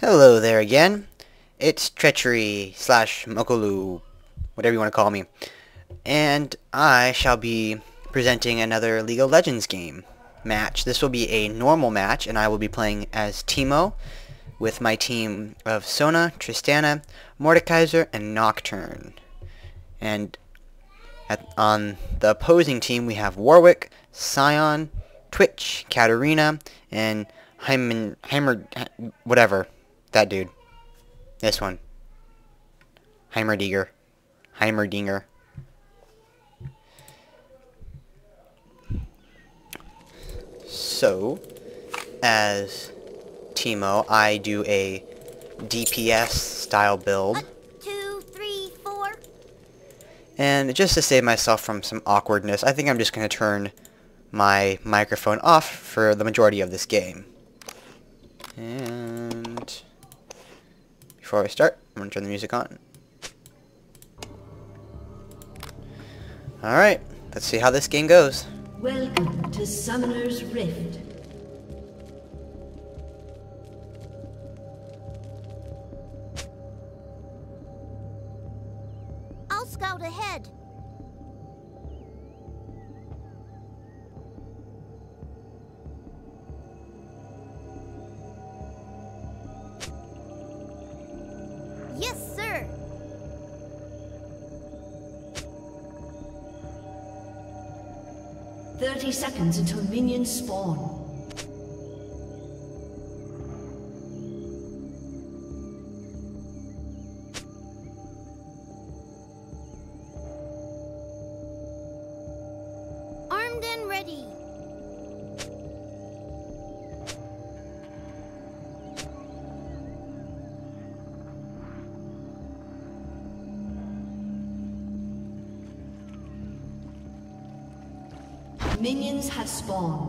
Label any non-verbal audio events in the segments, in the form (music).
Hello there again. It's Treachery slash Mokolu, whatever you want to call me. And I shall be presenting another League of Legends game match. This will be a normal match and I will be playing as Teemo with my team of Sona, Tristana, Mordekaiser, and Nocturne. And at, on the opposing team we have Warwick, Sion, Twitch, Katarina, and Heimer, Heimer, whatever, that dude. This one. Heimerdinger. Heimerdinger. So, as Teemo, I do a DPS style build. One, two, three, four. And just to save myself from some awkwardness, I think I'm just going to turn my microphone off for the majority of this game. And before we start, I'm going to turn the music on. Alright, let's see how this game goes. Welcome to Summoner's Rift. Until minions spawn. Minions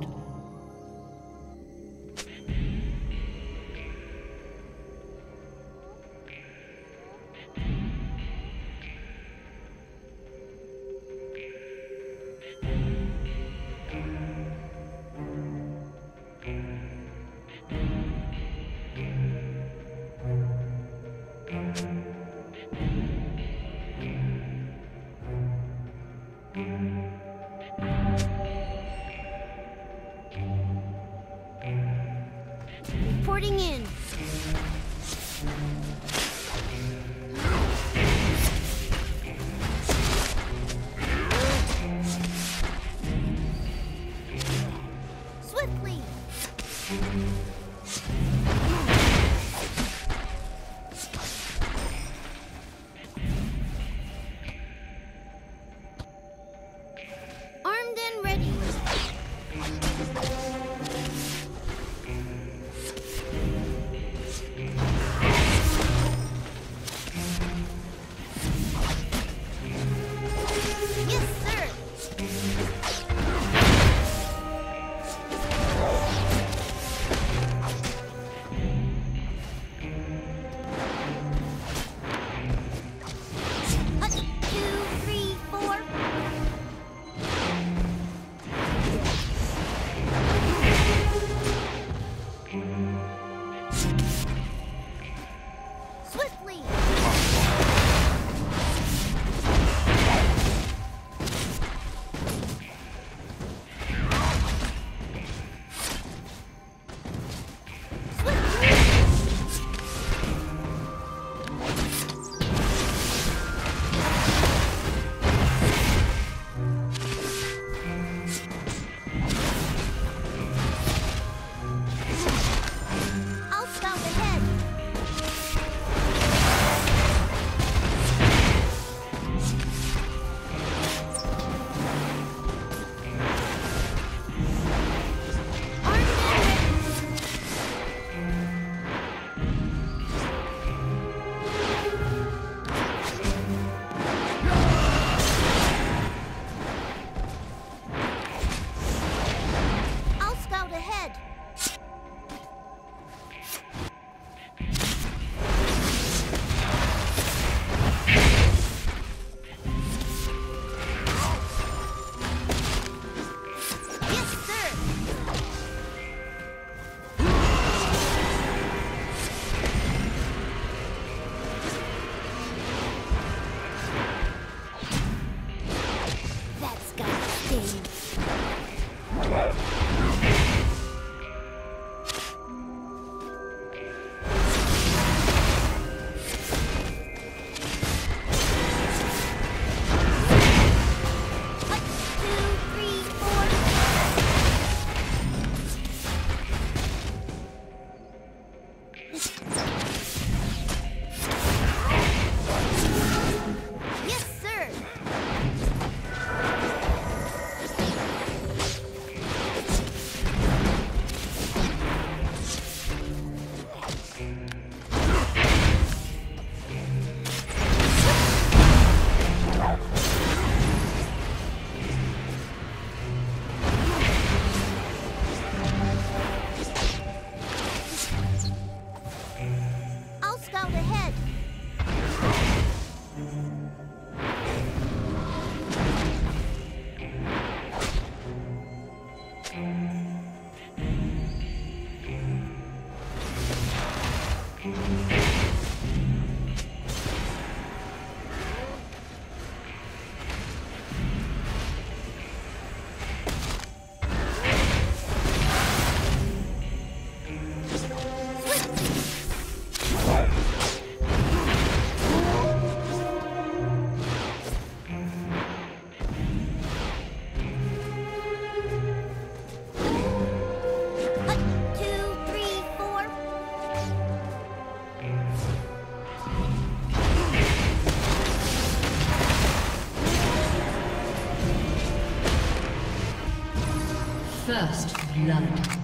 First blood.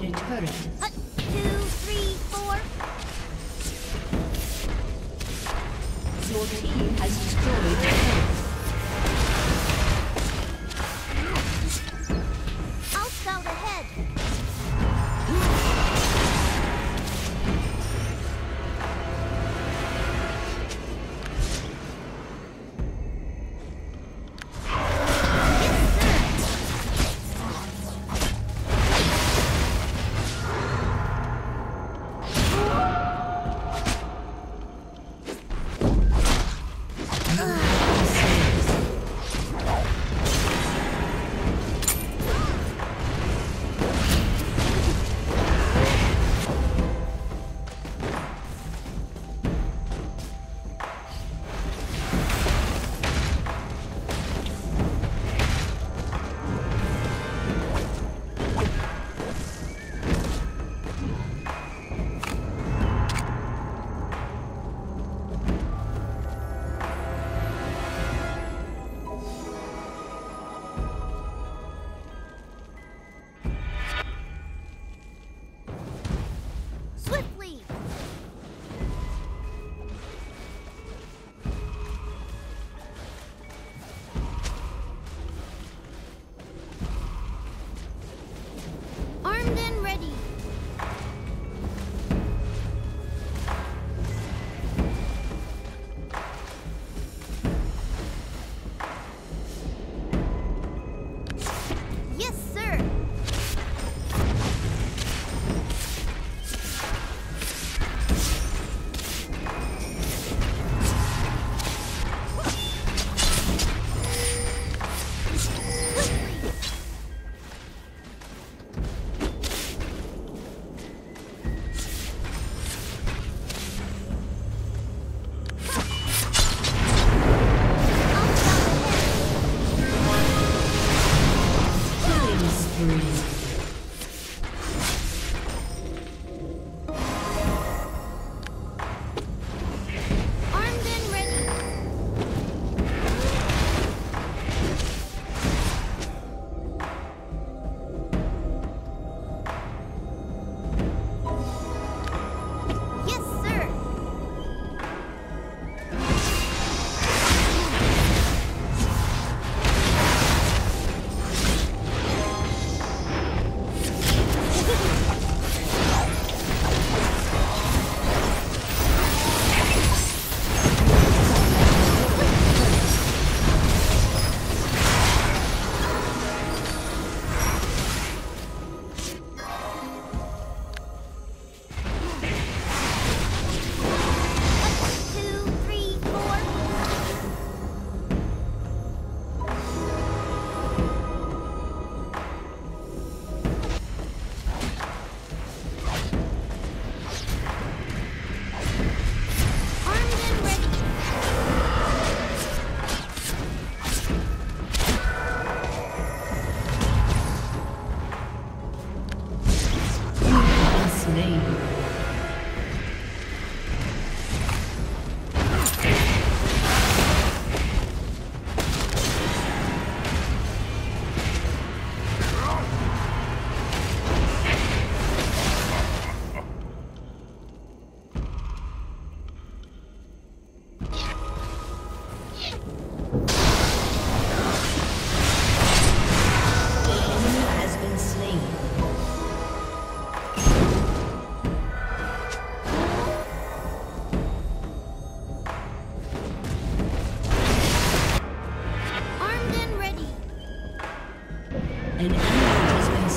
Destroyed a turret.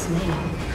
slain.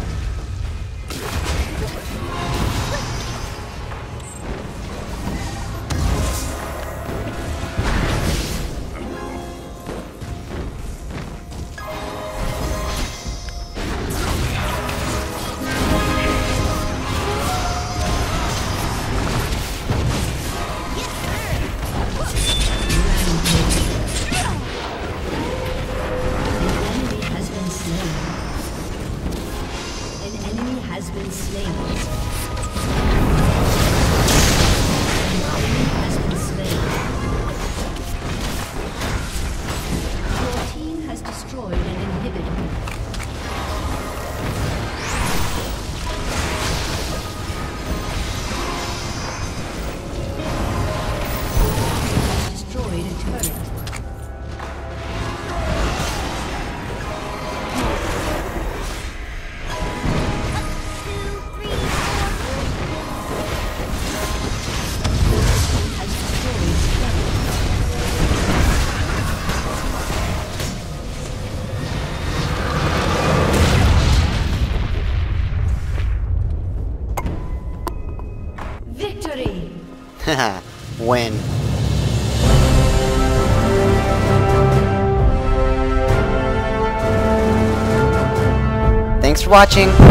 has been slain. (laughs) Win. Thanks for watching.